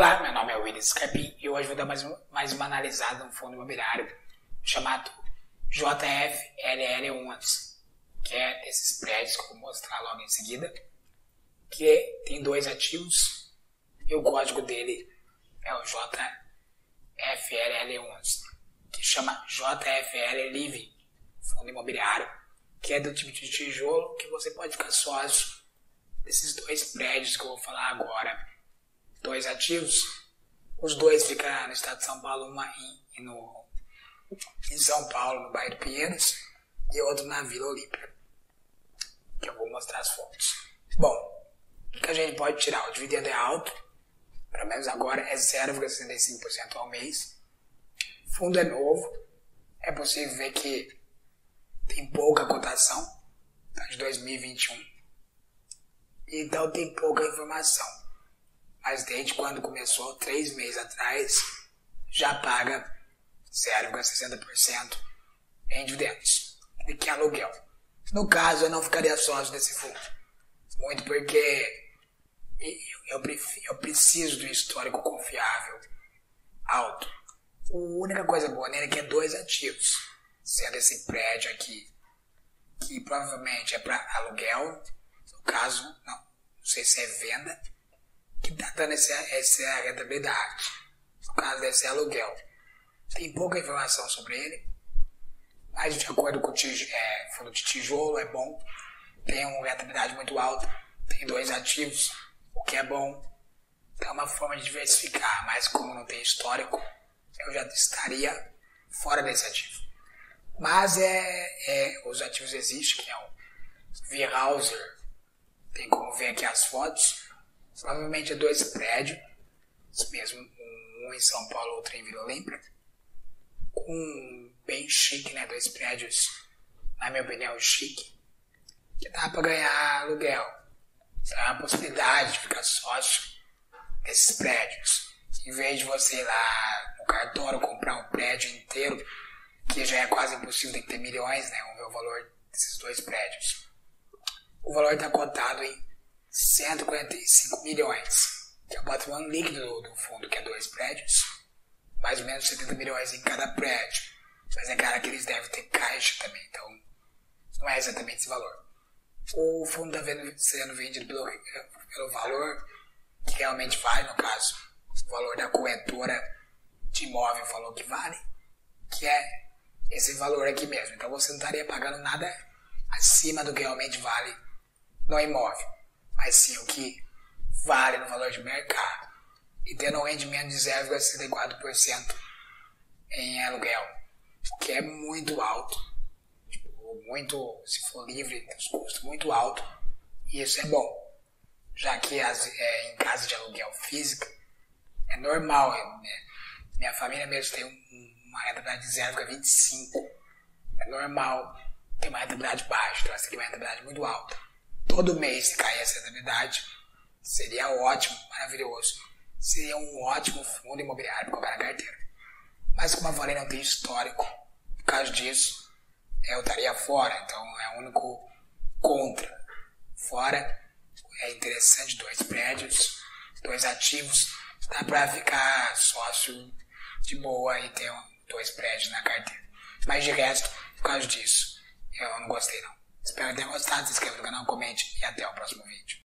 Olá, meu nome é Willis Scarpim e hoje vou dar mais, mais uma analisada no fundo imobiliário chamado JFLL11, que é desses prédios que eu vou mostrar logo em seguida, que tem dois ativos e o código dele é o JFLL11, que chama JFL Living, fundo imobiliário, que é do tipo de tijolo que você pode ficar sócio desses dois prédios que eu vou falar agora dois ativos. Os dois ficam no estado de São Paulo, uma em, no, em São Paulo, no bairro Pinheiros, e outro na Vila Olímpica, que eu vou mostrar as fotos. Bom, o que a gente pode tirar? O dividendo é alto, pelo menos agora é 0,65% ao mês. O fundo é novo, é possível ver que tem pouca cotação, tá de 2021. Então tem pouca informação mas desde quando começou, três meses atrás, já paga 0,60% em dividendos, e que é aluguel. No caso, eu não ficaria sócio desse fundo, muito porque eu, eu preciso de um histórico confiável, alto. A única coisa boa nele é que é dois ativos, sendo esse prédio aqui, que provavelmente é para aluguel, no caso, não, não sei se é venda, que está dando essa, essa rentabilidade. No caso desse aluguel. Tem pouca informação sobre ele, mas de acordo com o é, fundo de tijolo é bom, tem uma rentabilidade muito alta, tem dois ativos, o que é bom. Então é uma forma de diversificar, mas como não tem histórico, eu já estaria fora desse ativo. Mas é, é os ativos existem, que é o V-Hauser, tem como ver aqui as fotos, Provavelmente é dois prédios, mesmo um em São Paulo, outro em Vila Olímpia, com bem chique, né? Dois prédios, na minha opinião, chique, que dá para ganhar aluguel. É uma possibilidade de ficar sócio desses prédios. Em vez de você ir lá no cartório comprar um prédio inteiro, que já é quase impossível, tem que ter milhões, né? O valor desses dois prédios. O valor está cotado em 145 milhões, que é o patrimônio líquido do, do fundo, que é dois prédios, mais ou menos 70 milhões em cada prédio. Mas é claro que eles devem ter caixa também, então não é exatamente esse valor. O fundo está sendo vendido pelo, pelo valor que realmente vale, no caso, o valor da corretora de imóvel falou que vale, que é esse valor aqui mesmo. Então você não estaria pagando nada acima do que realmente vale no imóvel mas sim o que vale no valor de mercado, e tendo um rendimento de 0,64% em aluguel, que é muito alto, tipo, muito, se for livre dos custos, muito alto, e isso é bom, já que as, é, em casa de aluguel física é normal, é, né? minha família mesmo tem um, uma rentabilidade de 0,25, é normal ter uma rentabilidade baixa, então essa aqui é uma rentabilidade muito alta todo mês se cair essa rentabilidade, seria ótimo, maravilhoso. Seria um ótimo fundo imobiliário para colocar na carteira. Mas como eu falei, não tem histórico. Por causa disso, eu estaria fora. Então é o único contra. Fora é interessante, dois prédios, dois ativos. Dá para ficar sócio de boa e ter dois prédios na carteira. Mas de resto, por causa disso, eu não gostei não. Espero que tenham gostado, se inscreva no canal, comente e até o próximo vídeo.